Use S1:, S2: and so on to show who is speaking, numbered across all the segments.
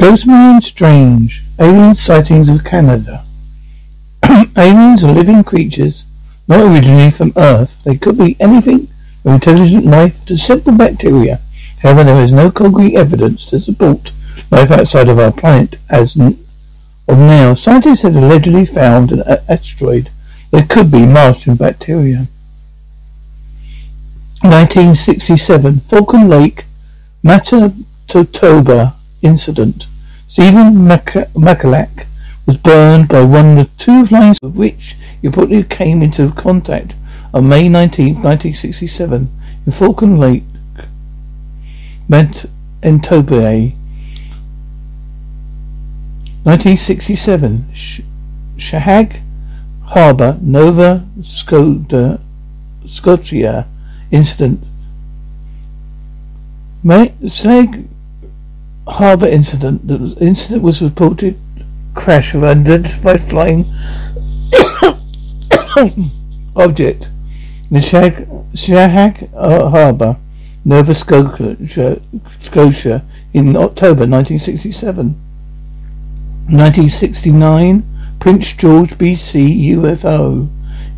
S1: Ghostman Strange. Alien sightings of Canada. Aliens are living creatures, not originally from Earth. They could be anything from intelligent life to simple bacteria. However, there is no concrete evidence to support life outside of our planet as of now. Scientists have allegedly found an asteroid that could be Martian bacteria. 1967 Falcon Lake Manitoba incident. Stephen Michalak was burned by one of the two flying of which he reportedly came into contact on May 19, 1967 in Falcon Lake, Manitoba. 1967 Shahag Harbour, Nova Scotia, Scotia incident. Shahag Harbour incident. The incident was reported crash of unidentified flying object in Shahag uh, Harbour, Nova Scotia, Scotia in October 1967. 1969, Prince George BC UFO.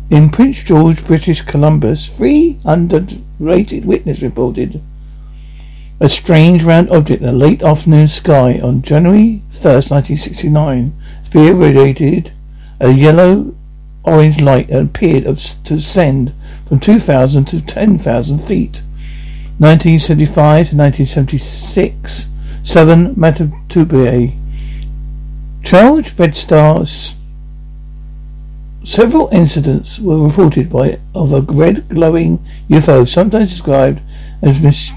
S1: In Prince George, British Columbia, three underrated witness reported a strange round object in the late afternoon sky on January 1st, 1969. Spear radiated a yellow orange light and appeared to ascend from 2,000 to 10,000 feet. 1975 to 1976, Southern Manitoba. Charles Red Stars. Several incidents were reported by of a red glowing UFO, sometimes described as mis-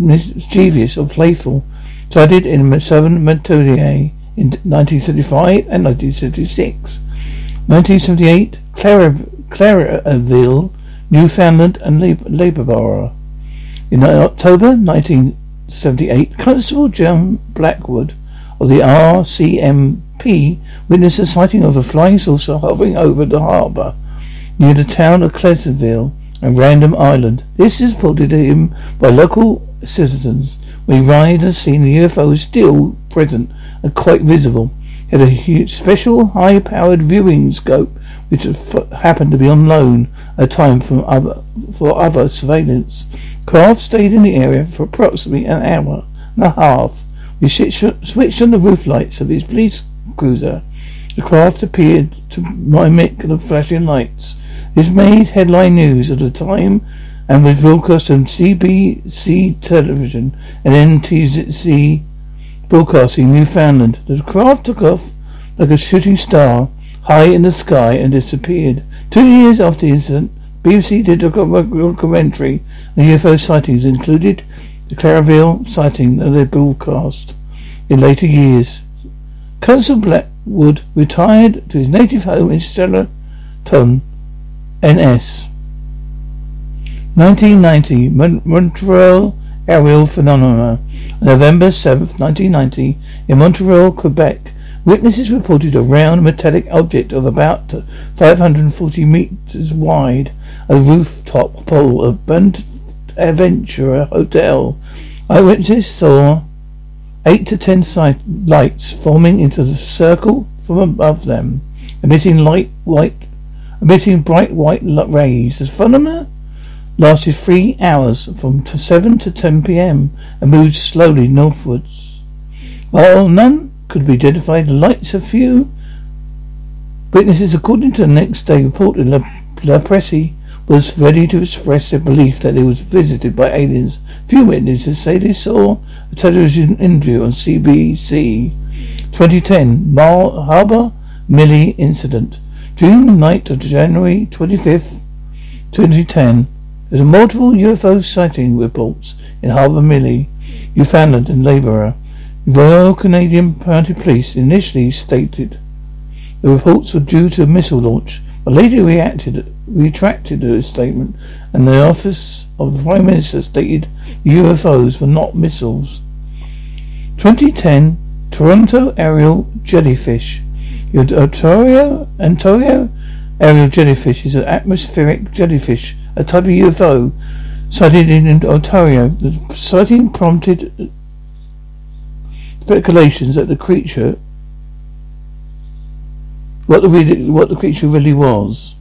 S1: mischievous or playful, sighted in southern Manitoba in 1975 and 1976. 1978, Clara, Clarenville, Newfoundland and Labrador. In October 1978, Constable John Blackwood of the RCMP P witnessed a sighting of a flying saucer hovering over the harbour near the town of Pleasantville and Random Island. This is reported to him by local citizens. We arrived and seen the UFO was still present and quite visible. He had a huge, special high-powered viewing scope which happened to be on loan at a time from other, for other surveillance. Craft stayed in the area for approximately an hour and a half. We switched on the roof lights of his police cruiser. The craft appeared to mimic the flashing lights. This made headline news at the time and was broadcast on CBC television and NTV broadcasting Newfoundland. The craft took off like a shooting star high in the sky and disappeared. Two years after the incident, BBC did a documentary on UFO sightings included the Clarenville sighting that they broadcast in later years. Constable Blackwood retired to his native home in Stellarton, NS. 1990 Montreal aerial phenomena. November 7th, 1990, in Montreal, Quebec, witnesses reported a round metallic object of about 540 meters wide, a rooftop pole of Adventure Hotel. Eyewitnesses saw Eight to ten lights forming into the circle from above them, emitting light white, emitting bright white rays. The phenomena lasted three hours, from seven to ten p.m., and moved slowly northwards. While none could be identified, lights of few witnesses, according to the next day report in La, La Presse, was ready to express their belief that it was visited by aliens. Few witnesses say they saw a television interview on CBC. 2010 Mar Harbour Mille incident. During the night of January 25th, 2010, there were multiple UFO sighting reports in Harbour Mille, Newfoundland and Labrador. Royal Canadian Mounted Police initially stated the reports were due to a missile launch, but later reacted retracted his statement, and the office of the Prime Minister stated UFOs were not missiles. 2010 Toronto aerial jellyfish. Ontario, Ontario aerial jellyfish is an atmospheric jellyfish, a type of UFO sighted in Ontario. The sighting prompted speculations that the creature, what the what the creature really was.